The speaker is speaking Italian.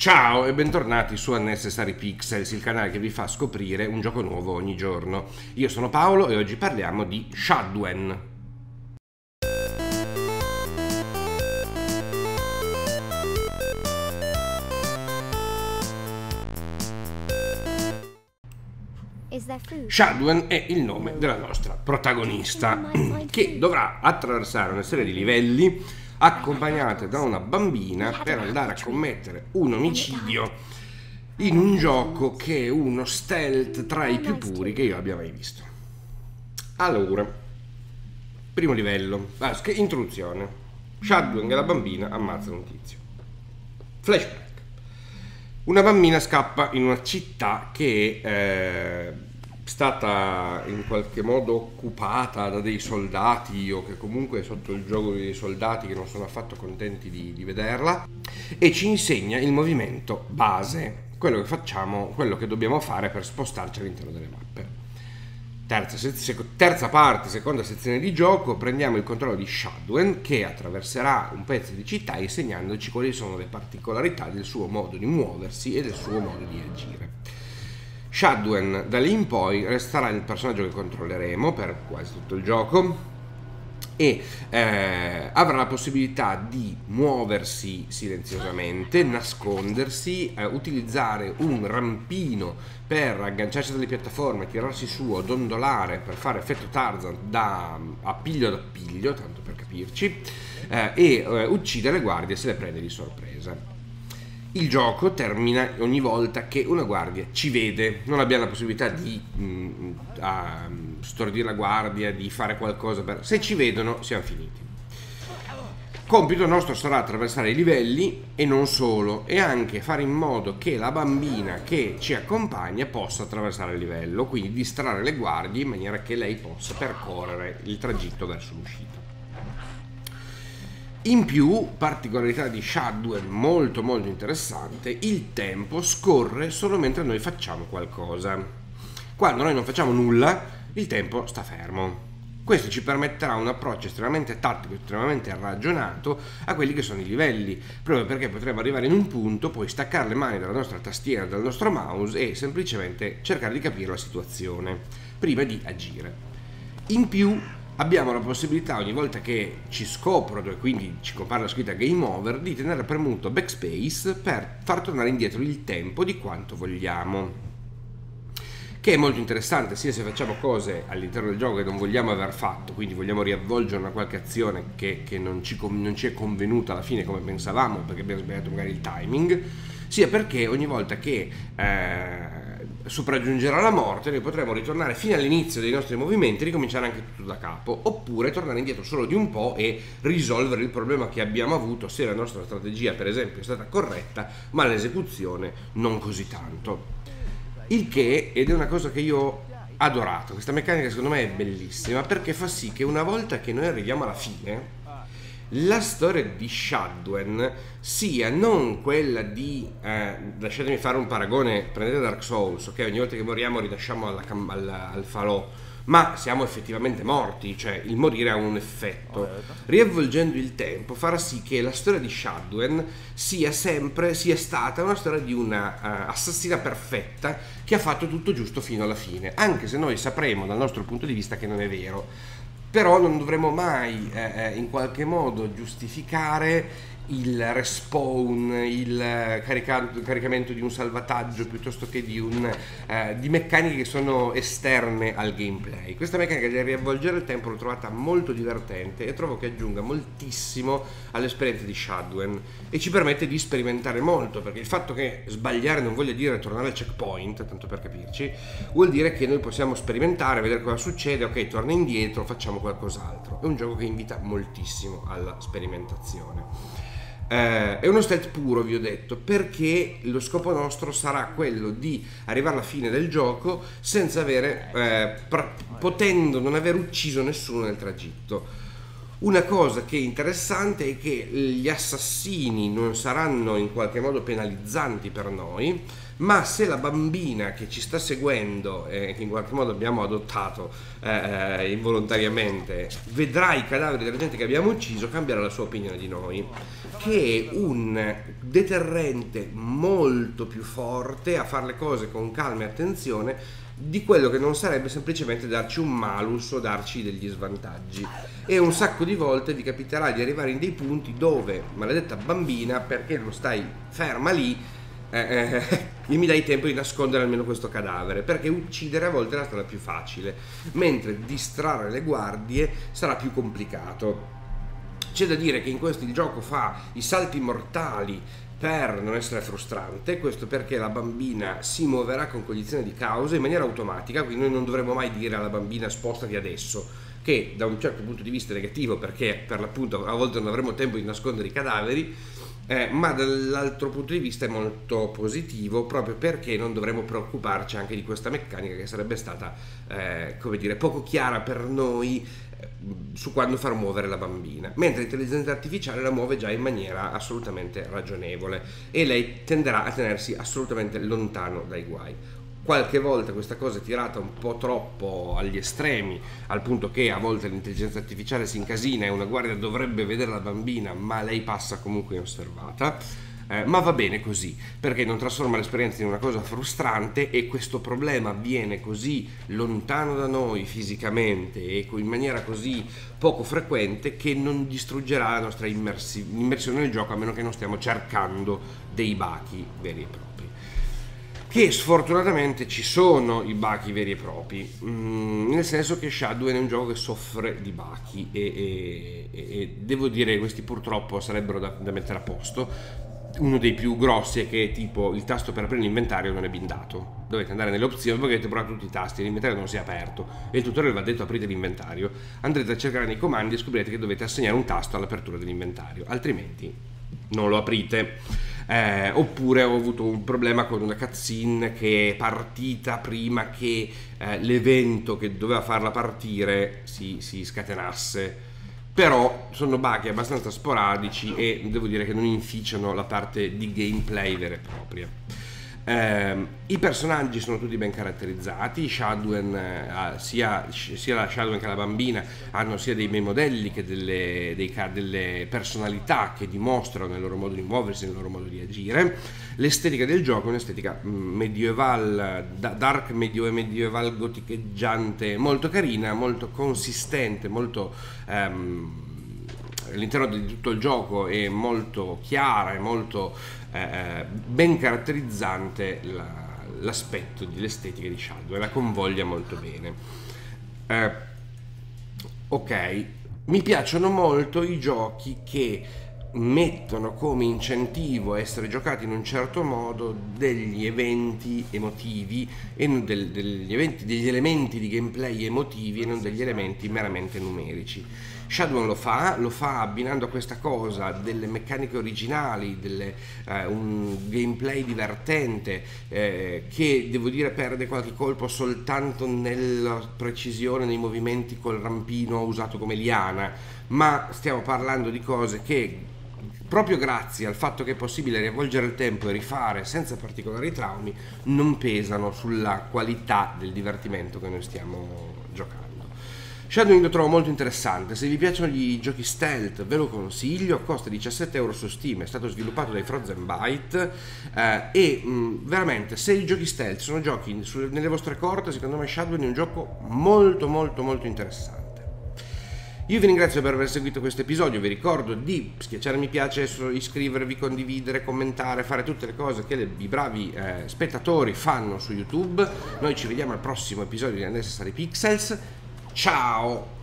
Ciao e bentornati su Unnecessary Pixels, il canale che vi fa scoprire un gioco nuovo ogni giorno. Io sono Paolo e oggi parliamo di Shadwen. Shadwen è il nome della nostra protagonista, che dovrà attraversare una serie di livelli accompagnate da una bambina per andare a commettere un omicidio in un gioco che è uno stealth tra i più puri che io abbia mai visto. Allora, primo livello, ah, introduzione. Shadwen e la bambina ammazzano un tizio. Flashback. Una bambina scappa in una città che eh, stata in qualche modo occupata da dei soldati o che comunque è sotto il gioco dei soldati che non sono affatto contenti di, di vederla e ci insegna il movimento base, quello che facciamo, quello che dobbiamo fare per spostarci all'interno delle mappe. Terza, sec- terza, parte, seconda sezione di gioco, prendiamo il controllo di Shadwen che attraverserà un pezzo di città insegnandoci quali sono le particolarità del suo modo di muoversi e del suo modo di agire. Shadwen da lì in poi resterà il personaggio che controlleremo per quasi tutto il gioco e eh, avrà la possibilità di muoversi silenziosamente, nascondersi, eh, utilizzare un rampino per agganciarsi alle piattaforme, tirarsi su o dondolare per fare effetto Tarzan da appiglio ad appiglio, tanto per capirci, eh, e eh, uccidere le guardie se le prende di sorpresa. Il gioco termina ogni volta che una guardia ci vede, non abbiamo la possibilità di mm, stordire la guardia, di fare qualcosa per... Se ci vedono siamo finiti. Compito nostro sarà attraversare i livelli e non solo, e anche fare in modo che la bambina che ci accompagna possa attraversare il livello, quindi distrarre le guardie in maniera che lei possa percorrere il tragitto verso l'uscita. In più, particolarità di Shadwell molto molto interessante, il tempo scorre solo mentre noi facciamo qualcosa. Quando noi non facciamo nulla, il tempo sta fermo. Questo ci permetterà un approccio estremamente tattico, estremamente ragionato a quelli che sono i livelli, proprio perché potremo arrivare in un punto, poi staccare le mani dalla nostra tastiera, dal nostro mouse e semplicemente cercare di capire la situazione prima di agire. In più abbiamo la possibilità ogni volta che ci scoprono e quindi ci compare la scritta game over di tenere premuto backspace per far tornare indietro il tempo di quanto vogliamo. Che è molto interessante sia se facciamo cose all'interno del gioco che non vogliamo aver fatto, quindi vogliamo riavvolgere una qualche azione che, che non, ci, non, ci, è convenuta alla fine come pensavamo perché abbiamo sbagliato magari il timing, sia perché ogni volta che eh, sopraggiungerà la morte, noi potremo ritornare fino all'inizio dei nostri movimenti e ricominciare anche tutto da capo, oppure tornare indietro solo di un po' e risolvere il problema che abbiamo avuto se la nostra strategia, per esempio, è stata corretta, ma l'esecuzione non così tanto. Il che, ed è una cosa che io ho adorato, questa meccanica secondo me è bellissima perché fa sì che una volta che noi arriviamo alla fine, la storia di Shadwen sia non quella di eh, lasciatemi fare un paragone prendete Dark Souls ok? Ogni volta che moriamo rilasciamo alla, alla, al falò ma siamo effettivamente morti, cioè il morire ha un effetto. Riavvolgendo il tempo farà sì che la storia di Shadwen sia sempre, sia stata una storia di una uh, assassina perfetta che ha fatto tutto giusto fino alla fine, anche se noi sapremo dal nostro punto di vista che non è vero però non dovremo mai eh, eh, in qualche modo giustificare il respawn, il eh, carica- caricamento di un salvataggio piuttosto che di, un, eh, di, meccaniche che sono esterne al gameplay. Questa meccanica di riavvolgere il tempo l'ho trovata molto divertente e trovo che aggiunga moltissimo all'esperienza di Shadwen e ci permette di sperimentare molto perché il fatto che sbagliare non voglia dire tornare al checkpoint, tanto per capirci, vuol dire che noi possiamo sperimentare, vedere cosa succede, ok, torna indietro, facciamo qualcos'altro. È un gioco che invita moltissimo alla sperimentazione. Eh, è uno stealth puro, vi ho detto, perché lo scopo nostro sarà quello di arrivare alla fine del gioco senza avere, eh, pr- potendo non aver ucciso nessuno nel tragitto. Una cosa che è interessante è che gli assassini non saranno in qualche modo penalizzanti per noi, ma se la bambina che ci sta seguendo e che in qualche modo abbiamo adottato eh, involontariamente vedrà i cadaveri della gente che abbiamo ucciso, cambierà la sua opinione di noi. che è un deterrente molto più forte a fare le cose con calma e attenzione di quello che non sarebbe semplicemente darci un malus o darci degli svantaggi. E un sacco di volte vi capiterà di arrivare in dei punti dove, maledetta bambina, perché non stai ferma lì, eh, eh, io mi dai tempo di nascondere almeno questo cadavere, perché uccidere a volte è la strada più facile, mentre distrarre le guardie sarà più complicato. C'è da dire che in questo il gioco fa i salti mortali per non essere frustrante, questo perché la bambina si muoverà con cognizione di causa in maniera automatica, quindi noi non dovremo mai dire alla bambina spostati adesso, che da un certo punto di vista è negativo perché per l'appunto a volte non avremo tempo di nascondere i cadaveri, eh, ma dall'altro punto di vista è molto positivo proprio perché non dovremo preoccuparci anche di questa meccanica che sarebbe stata, eh, come dire, poco chiara per noi eh, su quando far muovere la bambina, mentre l'intelligenza artificiale la muove già in maniera assolutamente ragionevole e lei tenderà a tenersi assolutamente lontano dai guai qualche volta questa cosa è tirata un po' troppo agli estremi, al punto che a volte l'intelligenza artificiale si incasina e una guardia dovrebbe vedere la bambina, ma lei passa comunque inosservata. Eh, ma va bene così, perché non trasforma l'esperienza in una cosa frustrante e questo problema avviene così lontano da noi fisicamente e in maniera così poco frequente che non distruggerà la nostra immersi- immersione nel gioco a meno che non stiamo cercando dei bachi veri e propri che sfortunatamente ci sono i bachi veri e propri, mm, nel senso che Shadow è un gioco che soffre di bachi e, e, e devo dire che questi purtroppo sarebbero da, da, mettere a posto. Uno dei più grossi è che tipo il tasto per aprire l'inventario non è bindato. Dovete andare nelle opzioni, perché avete provato tutti i tasti, l'inventario non si è aperto e il tutorial va detto aprite l'inventario. Andrete a cercare nei comandi e scoprirete che dovete assegnare un tasto all'apertura dell'inventario, altrimenti non lo aprite eh, oppure ho avuto un problema con una cutscene che è partita prima che eh, l'evento che doveva farla partire si, si scatenasse però sono bug abbastanza sporadici e devo dire che non inficiano la parte di gameplay vera e propria. Eh, I personaggi sono tutti ben caratterizzati, Shadwen, eh, sia, sia, la Shadwen che la bambina hanno sia dei bei modelli che delle, dei, delle, personalità che dimostrano il loro modo di muoversi, il loro modo di agire. L'estetica del gioco è un'estetica mm, medieval, dark medio, medieval goticheggiante, molto carina, molto consistente, molto... Um, all'interno di tutto il gioco è molto chiara, è molto eh, ben caratterizzante la, l'aspetto dell'estetica di Shadow e la convoglia molto bene. Eh, ok, mi piacciono molto i giochi che mettono come incentivo a essere giocati in un certo modo degli eventi emotivi e del, degli, eventi, degli elementi di gameplay emotivi e non degli elementi meramente numerici. Shadowrun lo fa, lo fa abbinando a questa cosa delle meccaniche originali, delle, eh, un gameplay divertente eh, che devo dire perde qualche colpo soltanto nella precisione nei movimenti col rampino usato come liana, ma stiamo parlando di cose che proprio grazie al fatto che è possibile riavvolgere il tempo e rifare senza particolari traumi, non pesano sulla qualità del divertimento che noi stiamo giocando. Shadowing lo trovo molto interessante, se vi piacciono i giochi stealth ve lo consiglio, costa 17 euro su Steam, è stato sviluppato dai Frozen Byte eh, e mh, veramente se i giochi stealth sono giochi su, nelle vostre corte, secondo me Shadowing è un gioco molto molto molto interessante. Io vi ringrazio per aver seguito questo episodio, vi ricordo di schiacciare mi piace, iscrivervi, condividere, commentare, fare tutte le cose che i bravi eh, spettatori fanno su YouTube. Noi ci vediamo al prossimo episodio di Unnecessary Pixels. Ciao!